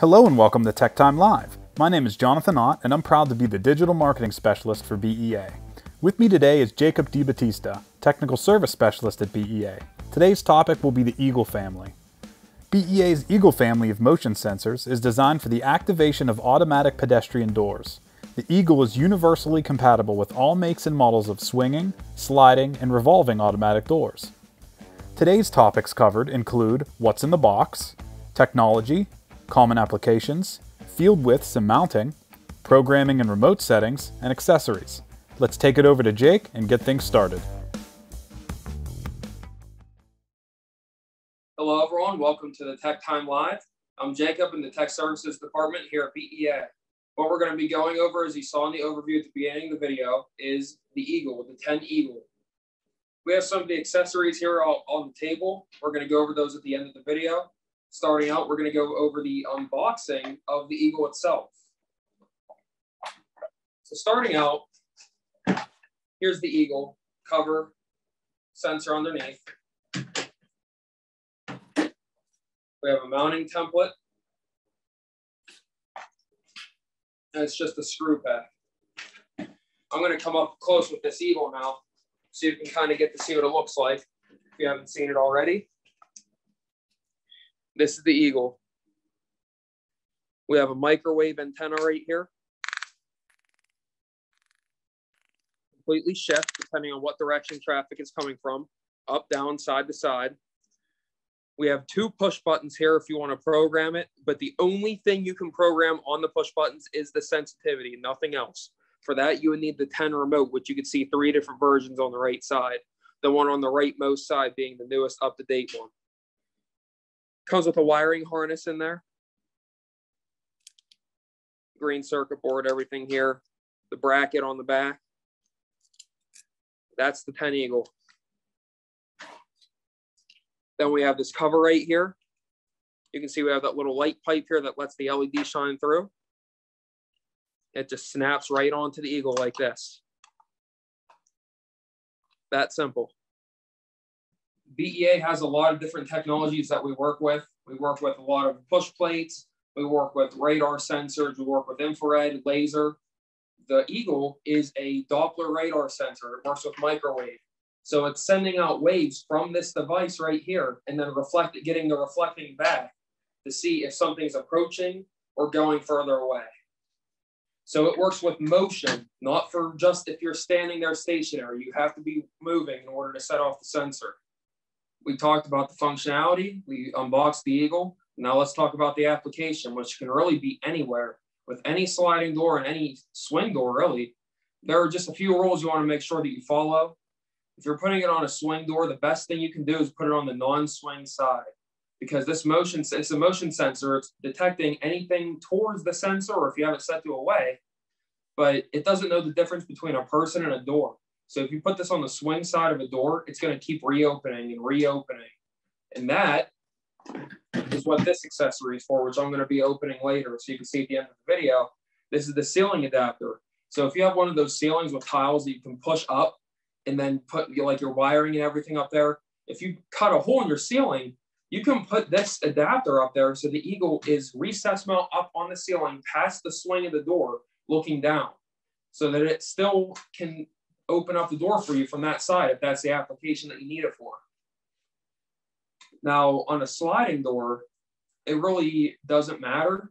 Hello and welcome to Tech Time Live. My name is Jonathan Ott, and I'm proud to be the digital marketing specialist for BEA. With me today is Jacob DiBattista, technical service specialist at BEA. Today's topic will be the Eagle family. BEA's Eagle family of motion sensors is designed for the activation of automatic pedestrian doors. The Eagle is universally compatible with all makes and models of swinging, sliding, and revolving automatic doors. Today's topics covered include what's in the box, technology, common applications, field widths and mounting, programming and remote settings, and accessories. Let's take it over to Jake and get things started. Hello, everyone. Welcome to the Tech Time Live. I'm Jacob in the Tech Services Department here at BEA. What we're going to be going over, as you saw in the overview at the beginning of the video, is the Eagle, the 10 Eagle. We have some of the accessories here on the table. We're going to go over those at the end of the video starting out, we're going to go over the unboxing of the Eagle itself. So starting out, here's the Eagle cover sensor underneath. We have a mounting template. And it's just a screw pad. I'm going to come up close with this Eagle now so you can kind of get to see what it looks like if you haven't seen it already. This is the Eagle. We have a microwave antenna right here. Completely shift depending on what direction traffic is coming from, up, down, side to side. We have two push buttons here if you want to program it, but the only thing you can program on the push buttons is the sensitivity, nothing else. For that, you would need the 10 remote, which you can see three different versions on the right side. The one on the rightmost side being the newest up to date one. Comes with a wiring harness in there. Green circuit board, everything here. The bracket on the back. That's the 10 Eagle. Then we have this cover right here. You can see we have that little light pipe here that lets the LED shine through. It just snaps right onto the Eagle like this. That simple. BEA has a lot of different technologies that we work with. We work with a lot of push plates. We work with radar sensors. We work with infrared, laser. The Eagle is a Doppler radar sensor. It works with microwave. So it's sending out waves from this device right here and then reflect, getting the reflecting back to see if something's approaching or going further away. So it works with motion, not for just if you're standing there stationary. You have to be moving in order to set off the sensor we talked about the functionality. We unboxed the Eagle. Now let's talk about the application, which can really be anywhere with any sliding door and any swing door, really. There are just a few rules you want to make sure that you follow. If you're putting it on a swing door, the best thing you can do is put it on the non-swing side because this motion, it's a motion sensor. It's detecting anything towards the sensor or if you have it set to away, but it doesn't know the difference between a person and a door. So if you put this on the swing side of a door, it's going to keep reopening and reopening. And that is what this accessory is for, which I'm going to be opening later. So you can see at the end of the video, this is the ceiling adapter. So if you have one of those ceilings with tiles that you can push up and then put like your wiring and everything up there, if you cut a hole in your ceiling, you can put this adapter up there so the Eagle is recess mount up on the ceiling past the swing of the door looking down so that it still can open up the door for you from that side if that's the application that you need it for. Now, on a sliding door, it really doesn't matter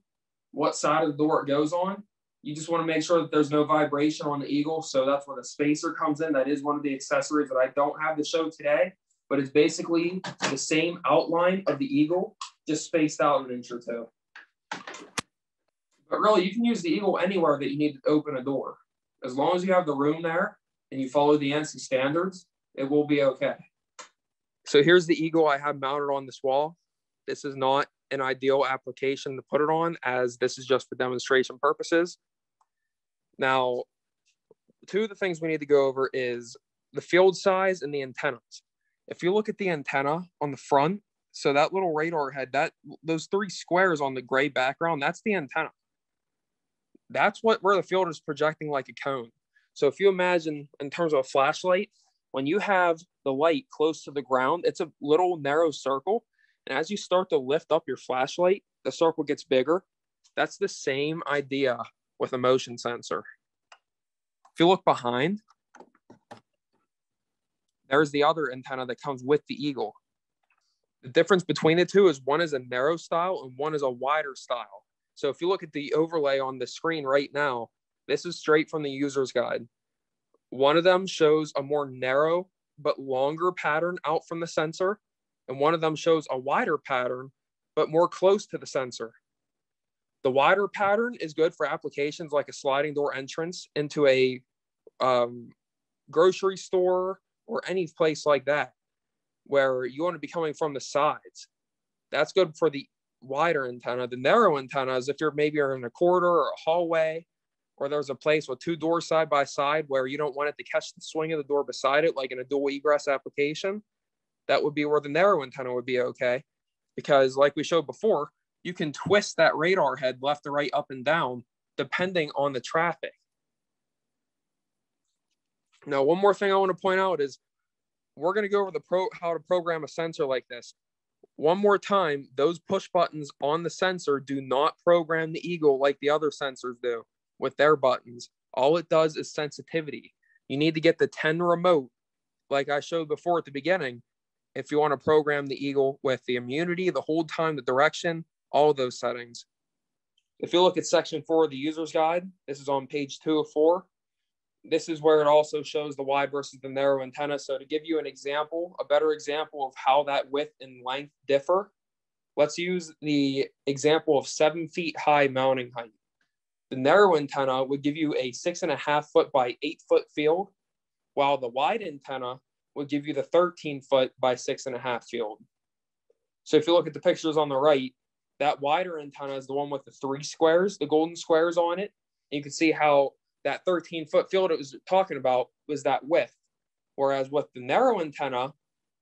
what side of the door it goes on. You just want to make sure that there's no vibration on the Eagle. So that's where the spacer comes in. That is one of the accessories that I don't have to show today, but it's basically the same outline of the Eagle, just spaced out an inch or two. But really, you can use the Eagle anywhere that you need to open a door. As long as you have the room there, and you follow the ANSI standards, it will be okay. So here's the Eagle I have mounted on this wall. This is not an ideal application to put it on as this is just for demonstration purposes. Now, two of the things we need to go over is the field size and the antennas. If you look at the antenna on the front, so that little radar head, that those three squares on the gray background, that's the antenna. That's what where the field is projecting like a cone. So if you imagine in terms of a flashlight, when you have the light close to the ground, it's a little narrow circle. And as you start to lift up your flashlight, the circle gets bigger That's the same idea with a motion sensor. If you look behind, there's the other antenna that comes with the Eagle. The difference between the two is one is a narrow style and one is a wider style. So if you look at the overlay on the screen right now, this is straight from the user's guide. One of them shows a more narrow but longer pattern out from the sensor, and one of them shows a wider pattern but more close to the sensor. The wider pattern is good for applications like a sliding door entrance into a um, grocery store or any place like that where you want to be coming from the sides. That's good for the wider antenna. The narrow antenna is if you're maybe in a corridor or a hallway, or there's a place with two doors side by side where you don't want it to catch the swing of the door beside it, like in a dual egress application. That would be where the narrow antenna would be okay. Because, like we showed before, you can twist that radar head left to right, up and down, depending on the traffic. Now, one more thing I want to point out is we're going to go over the pro how to program a sensor like this. One more time, those push buttons on the sensor do not program the Eagle like the other sensors do with their buttons. All it does is sensitivity. You need to get the 10 remote, like I showed before at the beginning, if you want to program the Eagle with the immunity, the hold time, the direction, all those settings. If you look at section four of the user's guide, this is on page two of four this is where it also shows the wide versus the narrow antenna. So to give you an example, a better example of how that width and length differ, let's use the example of seven feet high mounting height. The narrow antenna would give you a six and a half foot by eight foot field, while the wide antenna would give you the 13 foot by six and a half field. So if you look at the pictures on the right, that wider antenna is the one with the three squares, the golden squares on it. And you can see how that 13 foot field it was talking about was that width. Whereas with the narrow antenna,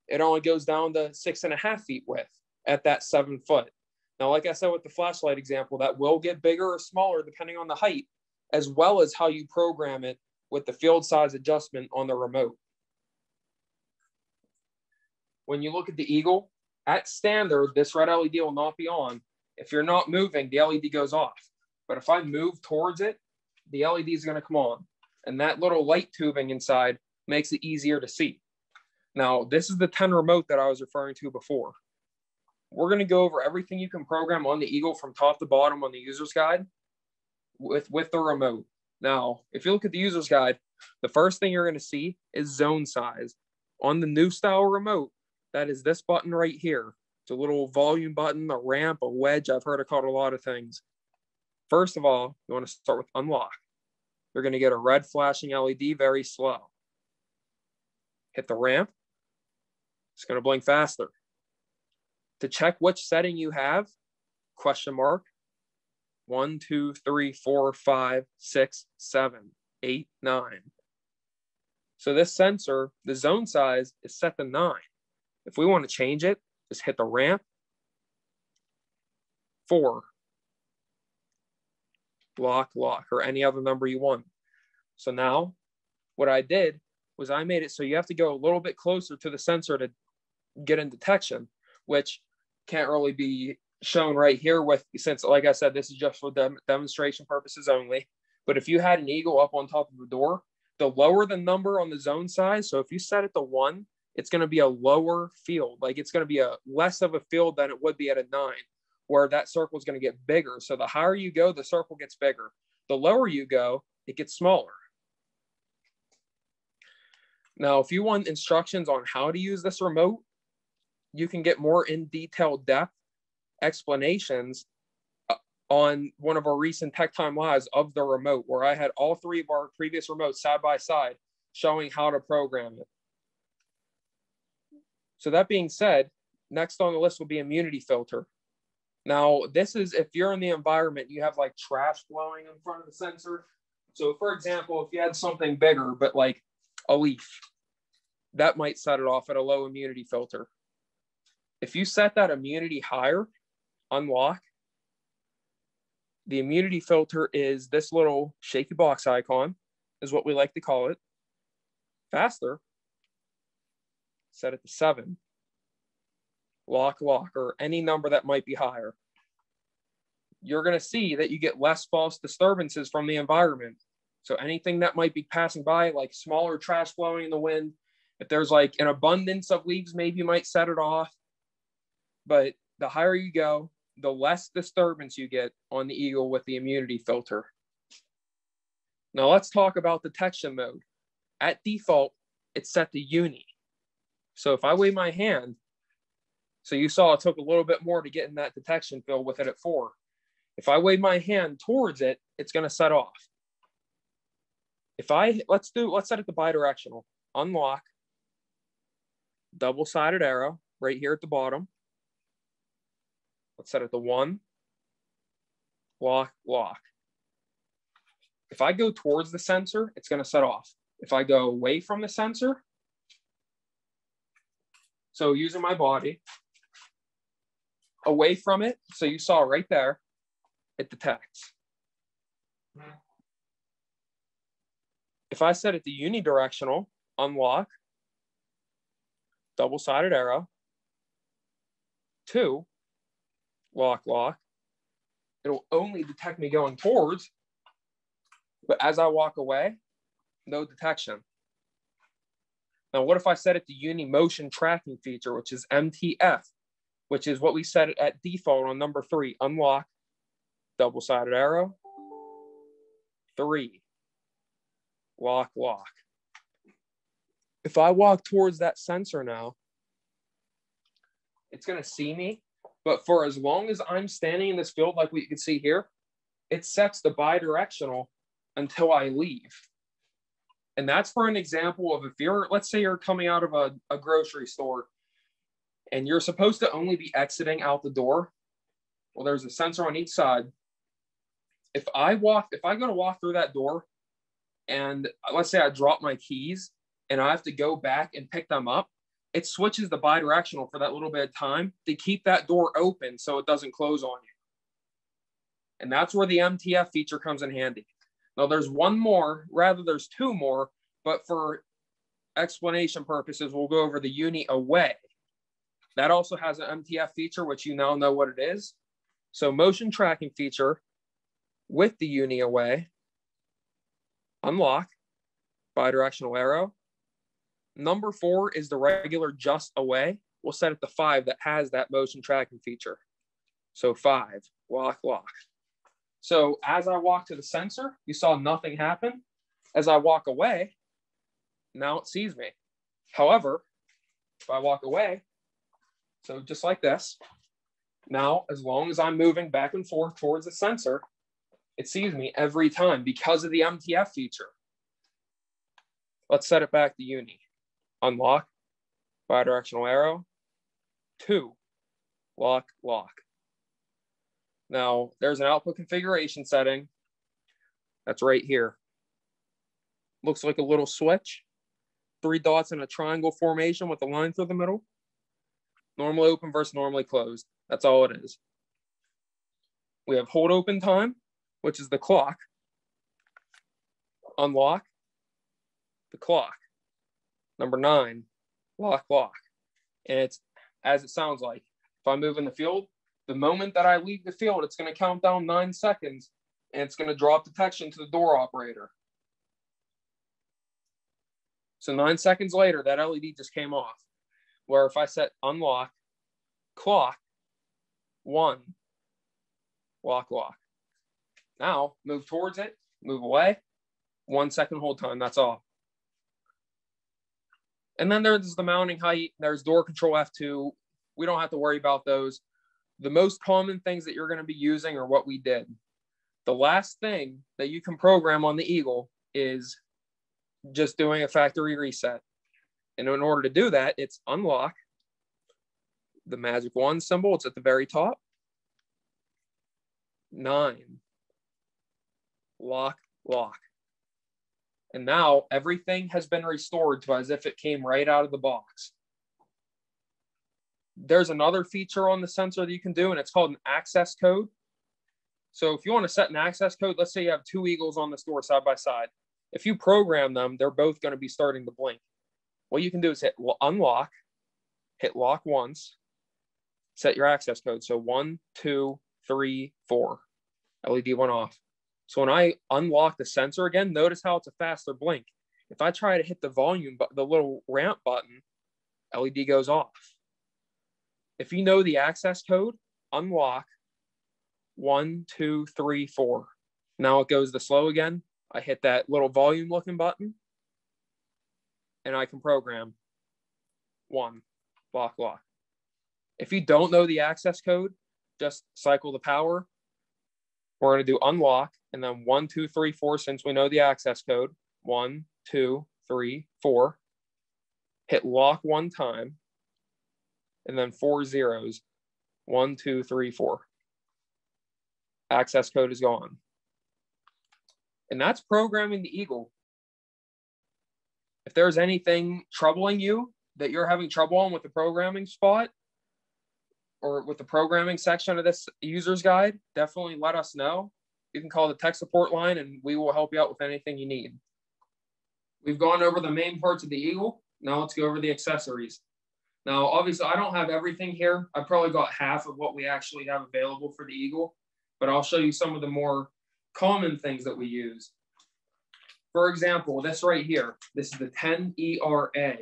it only goes down to six and a half feet width at that seven foot. Now, like I said with the flashlight example, that will get bigger or smaller depending on the height, as well as how you program it with the field size adjustment on the remote. When you look at the Eagle, at standard, this red LED will not be on. If you're not moving, the LED goes off. But if I move towards it, the LED is going to come on. And that little light tubing inside makes it easier to see. Now, this is the 10 remote that I was referring to before. We're going to go over everything you can program on the Eagle from top to bottom on the user's guide with, with the remote. Now, if you look at the user's guide, the first thing you're going to see is zone size. On the new style remote, that is this button right here. It's a little volume button, a ramp, a wedge. I've heard it called a lot of things. First of all, you want to start with unlock. You're going to get a red flashing LED very slow. Hit the ramp. It's going to blink faster. To check which setting you have, question mark, one, two, three, four, five, six, seven, eight, nine. So this sensor, the zone size is set to nine. If we want to change it, just hit the ramp, four, block, lock, or any other number you want. So now what I did was I made it so you have to go a little bit closer to the sensor to get in detection, which can't really be shown right here with since like I said, this is just for dem- demonstration purposes only. But if you had an eagle up on top of the door, the lower the number on the zone size, so if you set it to one, it's going to be a lower field. Like it's going to be a less of a field than it would be at a nine where that circle is going to get bigger. So the higher you go, the circle gets bigger. The lower you go, it gets smaller. Now, if you want instructions on how to use this remote, you can get more in detail depth explanations uh, on one of our recent Tech Time Lives of the remote, where I had all three of our previous remotes side by side showing how to program it. So that being said, next on the list will be immunity filter. Now, this is if you're in the environment, you have like trash blowing in front of the sensor. So, for example, if you had something bigger, but like a leaf, that might set it off at a low immunity filter. If you set that immunity higher, unlock, the immunity filter is this little shaky box icon, is what we like to call it. Faster, set it to seven lock, lock, or any number that might be higher. you're going to see that you get less false disturbances from the environment. So anything that might be passing by, like smaller trash blowing in the wind, if there's like an abundance of leaves, maybe you might set it off. But the higher you go, the less disturbance you get on the Eagle with the immunity filter. Now let's talk about detection mode. At default, it's set to uni. So if I wave my hand, so you saw it took a little bit more to get in that detection field with it at four. If I wave my hand towards it, it's going to set off. If I, let's do, let's set it to bidirectional. Unlock, double-sided arrow right here at the bottom. Let's set it to one, lock, lock. If I go towards the sensor, it's going to set off. If I go away from the sensor, so using my body, away from it, so you saw right there, it detects. If I set it to unidirectional, unlock, double-sided arrow, two, lock, lock, it'll only detect me going towards, but as I walk away, no detection. Now, what if I set it to Uni Motion Tracking Feature, which is MTF, which is what we set it at default on number three, unlock, double-sided arrow, three, lock, lock. If I walk towards that sensor now, it's gonna see me, but for as long as I'm standing in this field, like we can see here, it sets the bidirectional until I leave. And that's for an example of if you're, let's say you're coming out of a, a grocery store and you're supposed to only be exiting out the door. Well, there's a sensor on each side. If I walk, if I go to walk through that door and let's say I drop my keys and I have to go back and pick them up, it switches the bidirectional for that little bit of time to keep that door open so it doesn't close on you. And that's where the MTF feature comes in handy. Now there's one more, rather there's two more, but for explanation purposes, we'll go over the uni away. That also has an MTF feature, which you now know what it is. So motion tracking feature with the uni away, unlock, bidirectional arrow. Number four is the regular just away. We'll set it to five that has that motion tracking feature. So five, lock, lock. So as I walk to the sensor, you saw nothing happen. As I walk away, now it sees me. However, if I walk away, so just like this, now as long as I'm moving back and forth towards the sensor, it sees me every time because of the MTF feature. Let's set it back to uni. Unlock, bidirectional arrow, two, lock, lock. Now there's an output configuration setting. That's right here. Looks like a little switch. Three dots in a triangle formation with a line through the middle. Normally open versus normally closed. That's all it is. We have hold open time, which is the clock. Unlock, the clock. Number nine, lock, lock. And it's as it sounds like. If I move in the field, the moment that I leave the field, it's going to count down nine seconds and it's going to drop detection to the door operator. So nine seconds later, that LED just came off. Where if I set unlock, clock, one, lock, lock. Now move towards it, move away, one second hold time, that's all. And then there's the mounting height, there's door control F2. We don't have to worry about those the most common things that you're going to be using are what we did. The last thing that you can program on the Eagle is just doing a factory reset. And in order to do that, it's unlock the magic wand symbol. It's at the very top. Nine. Lock, lock. And now everything has been restored to as if it came right out of the box there's another feature on the sensor that you can do, and it's called an access code. So if you want to set an access code, let's say you have two Eagles on the store side by side. If you program them, they're both going to be starting to blink. What you can do is hit unlock, hit lock once, set your access code. So one, two, three, four. LED went off. So when I unlock the sensor again, notice how it's a faster blink. If I try to hit the volume, but the little ramp button, LED goes off. If you know the access code, unlock one, two, three, four. Now it goes the slow again. I hit that little volume looking button and I can program one block lock. If you don't know the access code, just cycle the power. We're going to do unlock and then one, two, three, four, since we know the access code. One, two, three, four. Hit lock one time and then four zeros. One, two, three, four. Access code is gone. And that's programming the Eagle. If there's anything troubling you that you're having trouble on with the programming spot or with the programming section of this user's guide, definitely let us know. You can call the tech support line and we will help you out with anything you need. We've gone over the main parts of the Eagle. Now let's go over the accessories. Now, obviously, I don't have everything here. I probably got half of what we actually have available for the Eagle, but I'll show you some of the more common things that we use. For example, this right here, this is the 10 ERA.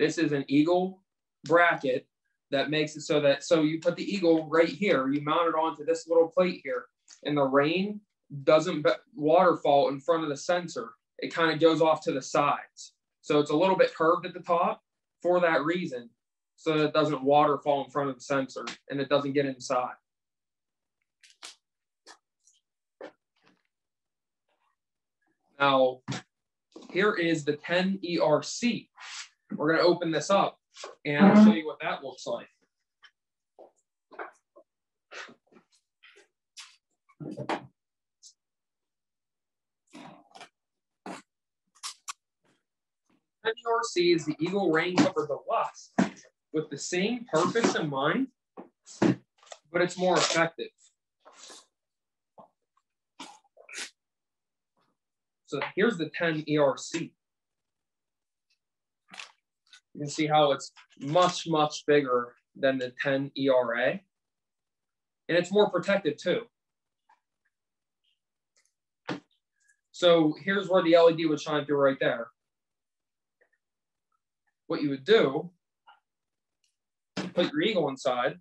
This is an Eagle bracket that makes it so that, so you put the Eagle right here, you mount it onto this little plate here, and the rain doesn't waterfall in front of the sensor. It kind of goes off to the sides. So it's a little bit curved at the top for that reason, so that it doesn't waterfall in front of the sensor and it doesn't get inside. Now, here is the 10 ERC. We're going to open this up and I'll uh-huh. show you what that looks like. ERC is the Eagle Rain Cover Deluxe with the same purpose in mind, but it's more effective. So here's the 10 ERC. You can see how it's much, much bigger than the 10 ERA. And it's more protected too. So here's where the LED would shine through right there. What you would do, put your eagle inside.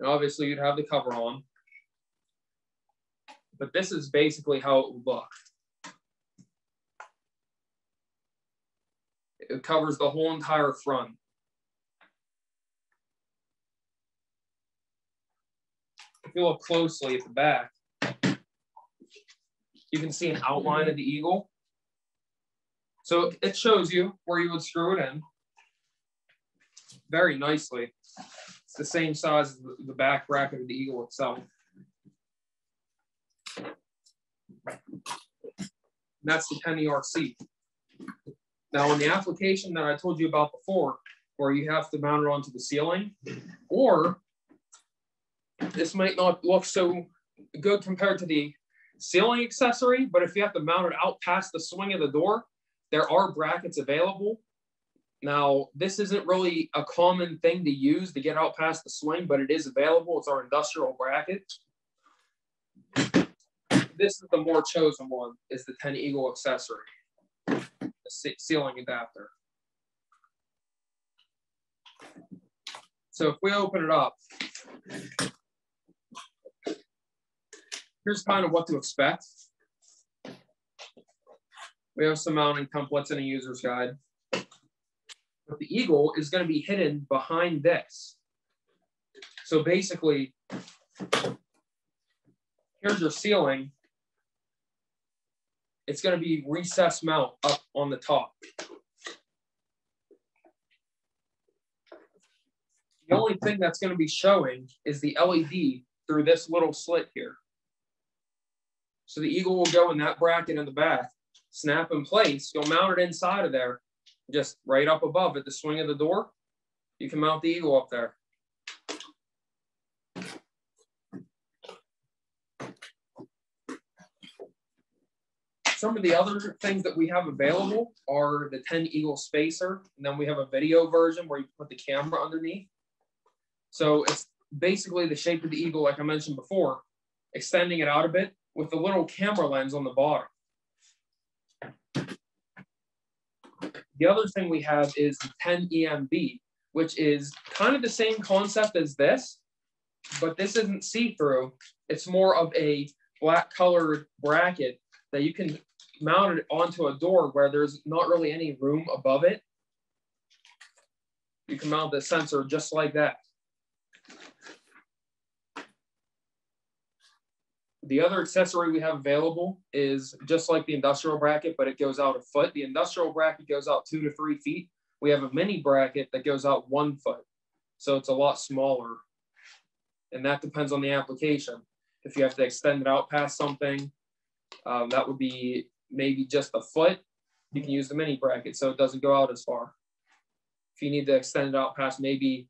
And obviously you'd have the cover on but this is basically how it would look. It covers the whole entire front. If you look closely at the back, you can see an outline of the eagle. So it shows you where you would screw it in very nicely. It's the same size as the back bracket of the eagle itself. that's the 10 ERC. Now, in the application that I told you about before, where you have to mount it onto the ceiling, or this might not look so good compared to the ceiling accessory, but if you have to mount it out past the swing of the door, there are brackets available. Now, this isn't really a common thing to use to get out past the swing, but it is available. It's our industrial bracket this is the more chosen one, is the 10 Eagle accessory, the ceiling adapter. So if we open it up, here's kind of what to expect. We have some mounting templates in a user's guide. But the Eagle is going to be hidden behind this. So basically, here's your ceiling it's going to be recessed mount up on the top. The only thing that's going to be showing is the LED through this little slit here. So the Eagle will go in that bracket in the back, snap in place. You'll mount it inside of there, just right up above at the swing of the door. You can mount the Eagle up there. some of the other things that we have available are the 10 Eagle Spacer, and then we have a video version where you put the camera underneath. So it's basically the shape of the eagle, like I mentioned before, extending it out a bit with a little camera lens on the bottom. The other thing we have is the 10 EMB, which is kind of the same concept as this, but this isn't see-through. It's more of a black colored bracket that you can mount it onto a door where there's not really any room above it. You can mount the sensor just like that. The other accessory we have available is just like the industrial bracket, but it goes out a foot. The industrial bracket goes out two to three feet. We have a mini bracket that goes out one foot. So it's a lot smaller. And that depends on the application. If you have to extend it out past something, um, that would be maybe just a foot. You can use the mini bracket so it doesn't go out as far. If you need to extend it out past maybe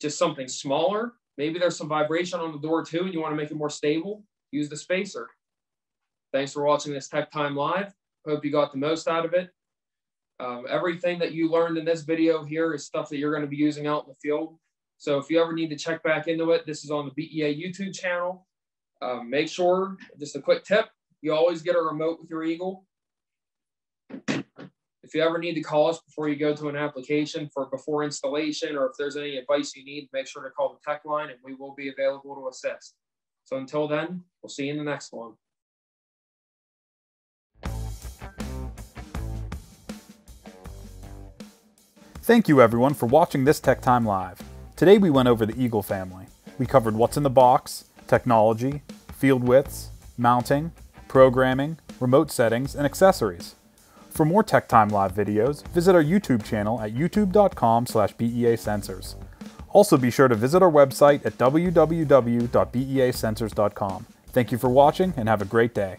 just something smaller, maybe there's some vibration on the door too, and you want to make it more stable, use the spacer. Thanks for watching this Tech Time Live. Hope you got the most out of it. Um, everything that you learned in this video here is stuff that you're going to be using out in the field. So if you ever need to check back into it, this is on the BEA YouTube channel. Um, make sure, just a quick tip, you always get a remote with your Eagle. If you ever need to call us before you go to an application for before installation, or if there's any advice you need, make sure to call the tech line and we will be available to assist. So until then, we'll see you in the next one. Thank you everyone for watching this Tech Time Live. Today we went over the Eagle family. We covered what's in the box, technology, field widths, mounting, programming, remote settings, and accessories. For more Tech Time Live videos, visit our YouTube channel at youtube.com slash beasensors. Also be sure to visit our website at www.beasensors.com. Thank you for watching and have a great day.